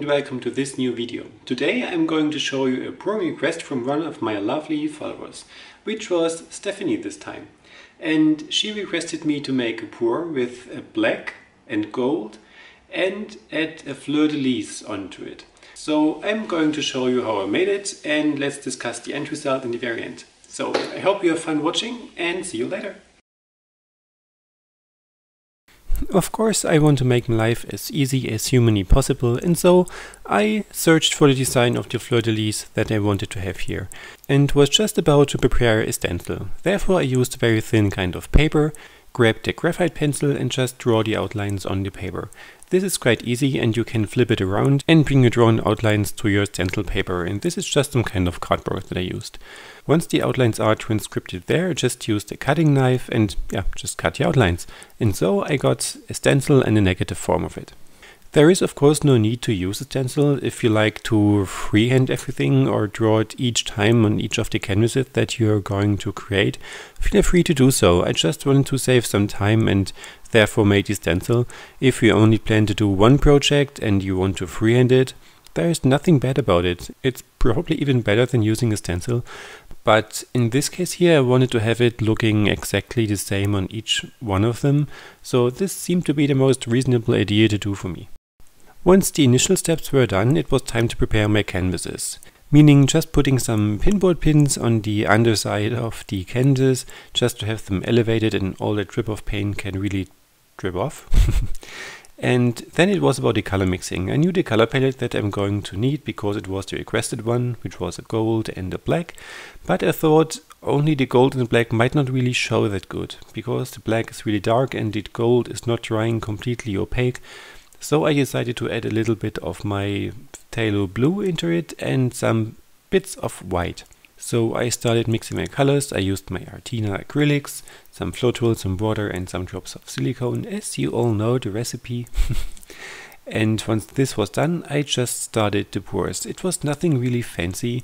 and welcome to this new video. Today I'm going to show you a pour request from one of my lovely followers, which was Stephanie this time. And she requested me to make a pour with a black and gold and add a fleur-de-lis onto it. So I'm going to show you how I made it and let's discuss the end result in the very end. So I hope you have fun watching and see you later. Of course, I want to make my life as easy as humanly possible, and so I searched for the design of the fleur-de-lis that I wanted to have here, and was just about to prepare a stencil. Therefore I used a very thin kind of paper, grabbed a graphite pencil and just draw the outlines on the paper. This is quite easy and you can flip it around and bring your drawn outlines to your stencil paper and this is just some kind of cardboard that I used. Once the outlines are transcribed there, just use a cutting knife and yeah, just cut the outlines. And so I got a stencil and a negative form of it. There is of course no need to use a stencil if you like to freehand everything or draw it each time on each of the canvases that you're going to create. Feel free to do so. I just wanted to save some time and therefore made the stencil. If you only plan to do one project and you want to freehand it, there is nothing bad about it. It's probably even better than using a stencil. But in this case here, I wanted to have it looking exactly the same on each one of them. So this seemed to be the most reasonable idea to do for me. Once the initial steps were done, it was time to prepare my canvases. Meaning just putting some pinboard pins on the underside of the canvas, just to have them elevated and all that drip of paint can really drip off. and then it was about the color mixing. I knew the color palette that I'm going to need because it was the requested one, which was a gold and a black. But I thought only the gold and black might not really show that good, because the black is really dark and the gold is not drying completely opaque. So I decided to add a little bit of my phthalo blue into it and some bits of white. So I started mixing my colors. I used my Artina acrylics, some Floetrol, some water and some drops of silicone, as you all know the recipe. and once this was done, I just started the pours. It was nothing really fancy.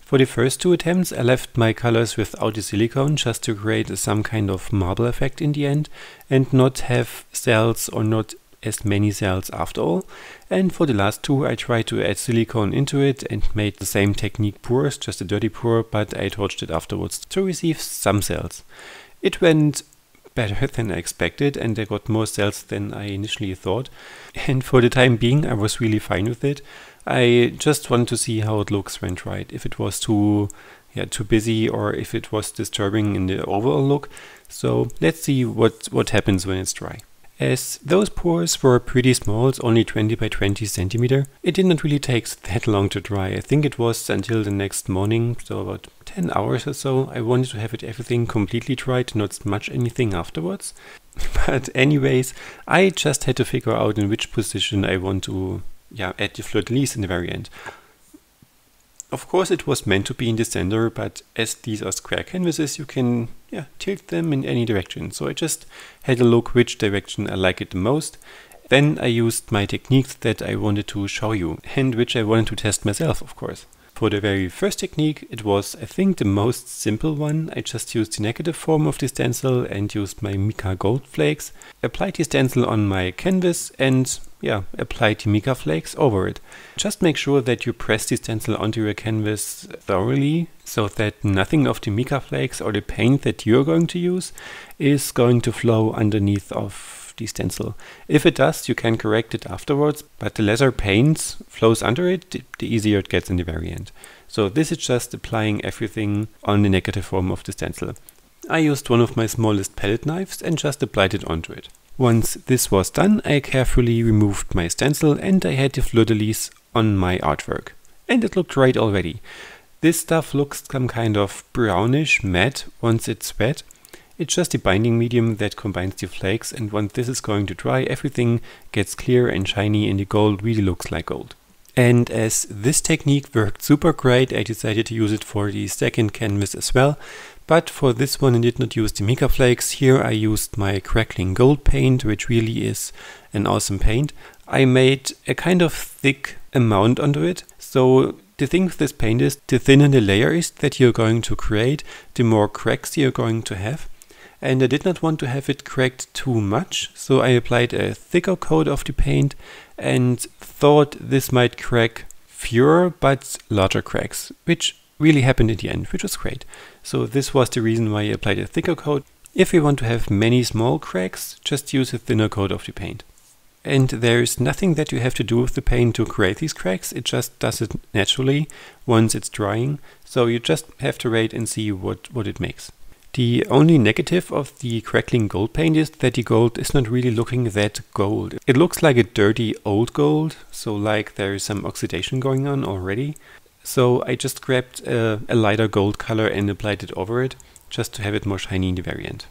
For the first two attempts, I left my colors without the silicone just to create some kind of marble effect in the end and not have cells or not as many cells after all. And for the last two I tried to add silicone into it and made the same technique pours, just a dirty pour, but I torched it afterwards to receive some cells. It went better than I expected and I got more cells than I initially thought. And for the time being I was really fine with it. I just wanted to see how it looks when tried, if it was too yeah, too busy or if it was disturbing in the overall look. So let's see what, what happens when it's dry. As those pours were pretty small, it's only 20 by 20 centimeter, it did not really take that long to dry. I think it was until the next morning, so about 10 hours or so. I wanted to have it everything completely dried, not smudge anything afterwards. But anyways, I just had to figure out in which position I want to yeah, add the fleur-de-lis in the very end. Of course it was meant to be in the center, but as these are square canvases, you can yeah, tilt them in any direction. So I just had a look which direction I like it the most. Then I used my techniques that I wanted to show you, and which I wanted to test myself, of course. For the very first technique, it was, I think, the most simple one. I just used the negative form of the stencil and used my mica gold flakes, applied the stencil on my canvas and, yeah, applied the mica flakes over it. Just make sure that you press the stencil onto your canvas thoroughly so that nothing of the mica flakes or the paint that you're going to use is going to flow underneath of the stencil. If it does, you can correct it afterwards, but the lesser paint flows under it, the easier it gets in the very end. So this is just applying everything on the negative form of the stencil. I used one of my smallest palette knives and just applied it onto it. Once this was done, I carefully removed my stencil and I had the fleur-de-lis on my artwork. And it looked great already. This stuff looks some kind of brownish matte once it's wet, it's just a binding medium that combines the flakes and once this is going to dry everything gets clear and shiny and the gold really looks like gold. And as this technique worked super great I decided to use it for the second canvas as well. But for this one I did not use the mica flakes. Here I used my crackling gold paint which really is an awesome paint. I made a kind of thick amount onto it. So the thing with this paint is the thinner the layer is that you're going to create, the more cracks you're going to have. And I did not want to have it cracked too much, so I applied a thicker coat of the paint and thought this might crack fewer but larger cracks, which really happened in the end, which was great. So this was the reason why I applied a thicker coat. If you want to have many small cracks, just use a thinner coat of the paint. And there's nothing that you have to do with the paint to create these cracks, it just does it naturally once it's drying, so you just have to wait and see what, what it makes. The only negative of the crackling gold paint is that the gold is not really looking that gold. It looks like a dirty old gold, so like there is some oxidation going on already. So I just grabbed a, a lighter gold color and applied it over it, just to have it more shiny in the end.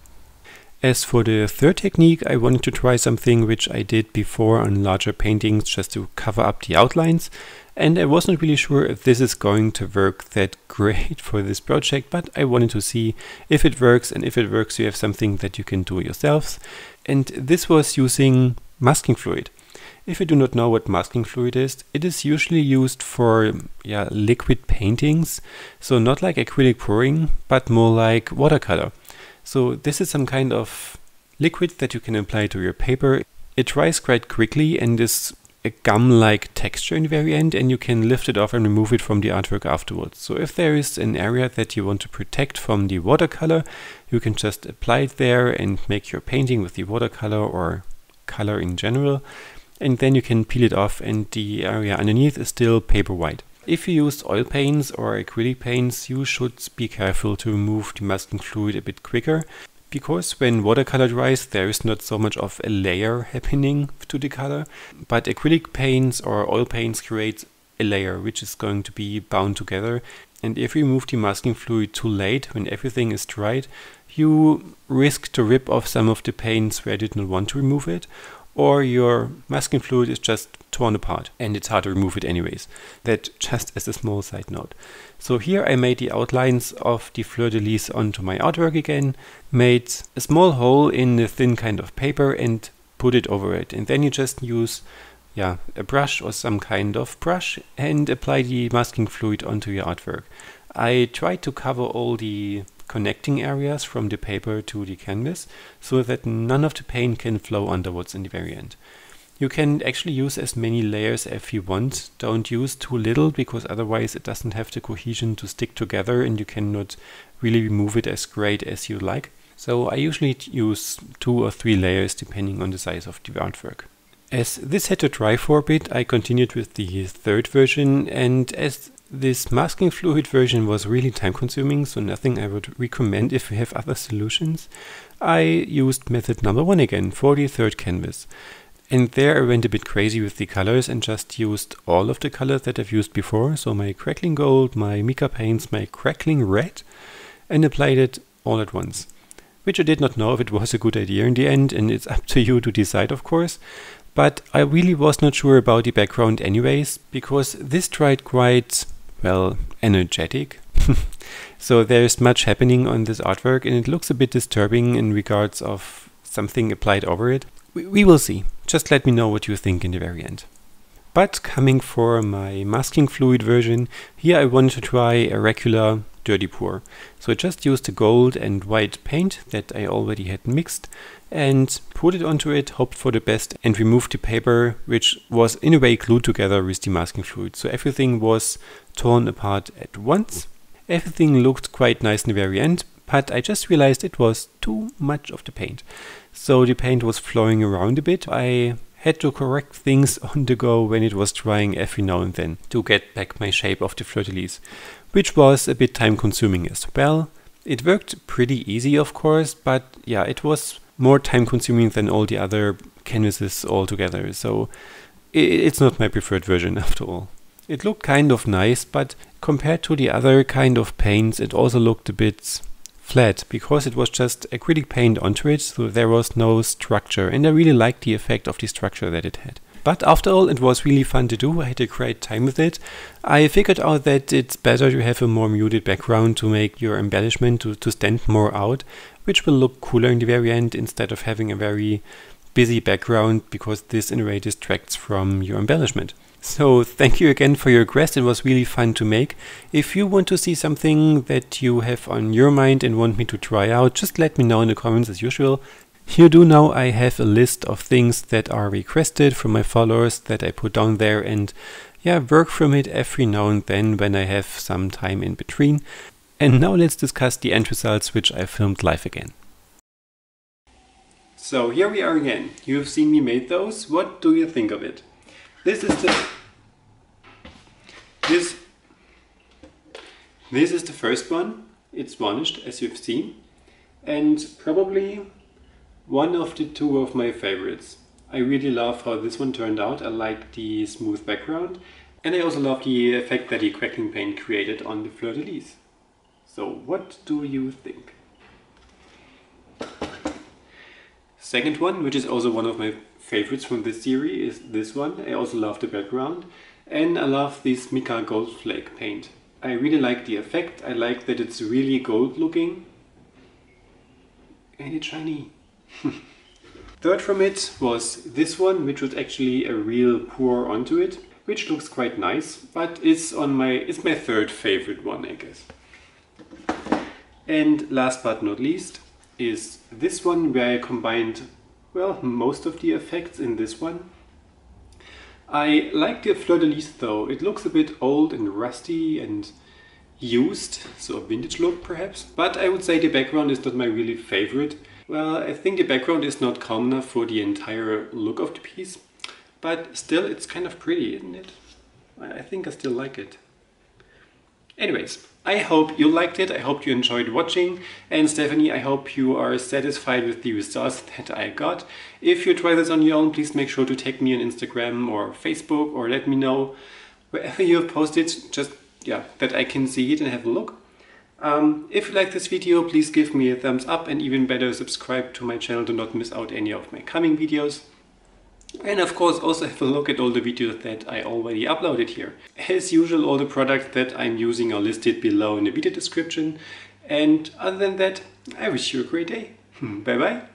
As for the third technique, I wanted to try something which I did before on larger paintings just to cover up the outlines and I wasn't really sure if this is going to work that great for this project, but I wanted to see if it works, and if it works, you have something that you can do yourselves. And this was using masking fluid. If you do not know what masking fluid is, it is usually used for yeah, liquid paintings, so not like acrylic pouring, but more like watercolor. So this is some kind of liquid that you can apply to your paper. It dries quite quickly and is a gum-like texture in the very end and you can lift it off and remove it from the artwork afterwards. So if there is an area that you want to protect from the watercolor, you can just apply it there and make your painting with the watercolor or color in general. And then you can peel it off and the area underneath is still paper white. If you use oil paints or acrylic paints, you should be careful to remove the masking fluid a bit quicker because when watercolor dries there is not so much of a layer happening to the color, but acrylic paints or oil paints create a layer which is going to be bound together. And if you remove the masking fluid too late when everything is dried, you risk to rip off some of the paints where you did not want to remove it or your masking fluid is just torn apart and it's hard to remove it anyways. That just as a small side note. So here I made the outlines of the fleur-de-lis onto my artwork again, made a small hole in the thin kind of paper and put it over it. And then you just use yeah, a brush or some kind of brush and apply the masking fluid onto your artwork. I tried to cover all the connecting areas from the paper to the canvas so that none of the paint can flow underwards in the very end. You can actually use as many layers as you want. Don't use too little because otherwise it doesn't have the cohesion to stick together and you cannot really remove it as great as you like. So I usually use two or three layers depending on the size of the artwork. As this had to dry for a bit, I continued with the third version and as this masking fluid version was really time consuming, so nothing I would recommend if you have other solutions. I used method number one again for the third canvas. And there I went a bit crazy with the colors and just used all of the colors that I've used before. So my crackling gold, my mica paints, my crackling red, and applied it all at once. Which I did not know if it was a good idea in the end, and it's up to you to decide, of course. But I really was not sure about the background anyways, because this dried quite well, energetic. so there's much happening on this artwork and it looks a bit disturbing in regards of something applied over it. We, we will see. Just let me know what you think in the very end. But coming for my masking fluid version, here I wanted to try a regular dirty pour. So I just used the gold and white paint that I already had mixed and put it onto it, hoped for the best and removed the paper which was in a way glued together with the masking fluid. So everything was torn apart at once. Everything looked quite nice in the very end, but I just realized it was too much of the paint. So the paint was flowing around a bit. I had to correct things on the go when it was drying every now and then to get back my shape of the fleur-de-lis, which was a bit time consuming as well. It worked pretty easy of course, but yeah, it was more time consuming than all the other canvases altogether, so it's not my preferred version after all. It looked kind of nice, but compared to the other kind of paints, it also looked a bit flat because it was just acrylic paint onto it, so there was no structure, and I really liked the effect of the structure that it had. But after all, it was really fun to do. I had a great time with it. I figured out that it's better to have a more muted background to make your embellishment to, to stand more out, which will look cooler in the very end instead of having a very busy background because this in a way distracts from your embellishment. So thank you again for your request, it was really fun to make. If you want to see something that you have on your mind and want me to try out, just let me know in the comments as usual. You do know I have a list of things that are requested from my followers that I put down there and yeah, work from it every now and then when I have some time in between. And now let's discuss the end results which I filmed live again. So here we are again. You have seen me made those. What do you think of it? This is the this this is the first one. It's varnished as you've seen and probably one of the two of my favorites. I really love how this one turned out. I like the smooth background and I also love the effect that the cracking paint created on the fleur-de-lis. So what do you think? Second one, which is also one of my favorites from this series, is this one. I also love the background and I love this mica gold flake paint. I really like the effect. I like that it's really gold looking and it's shiny. Third from it was this one, which was actually a real pour onto it, which looks quite nice, but it's on my it's my third favorite one, I guess. And last but not least is this one where I combined, well, most of the effects in this one. I like the fleur-de-lis though. It looks a bit old and rusty and used, so a vintage look perhaps. But I would say the background is not my really favorite. Well, I think the background is not calm enough for the entire look of the piece. But still, it's kind of pretty, isn't it? I think I still like it. Anyways, I hope you liked it, I hope you enjoyed watching and Stephanie, I hope you are satisfied with the results that I got. If you try this on your own, please make sure to tag me on Instagram or Facebook or let me know wherever you have posted, just yeah, that I can see it and have a look. Um, if you like this video, please give me a thumbs up and even better, subscribe to my channel to not miss out any of my coming videos. And of course also have a look at all the videos that I already uploaded here. As usual all the products that I'm using are listed below in the video description. And other than that, I wish you a great day. bye bye.